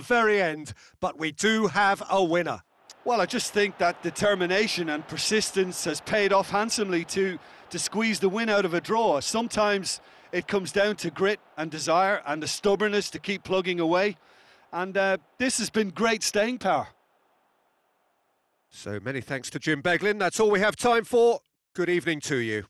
very end, but we do have a winner. Well, I just think that determination and persistence has paid off handsomely to, to squeeze the win out of a draw. Sometimes it comes down to grit and desire and the stubbornness to keep plugging away. And uh, this has been great staying power. So many thanks to Jim Beglin. That's all we have time for. Good evening to you.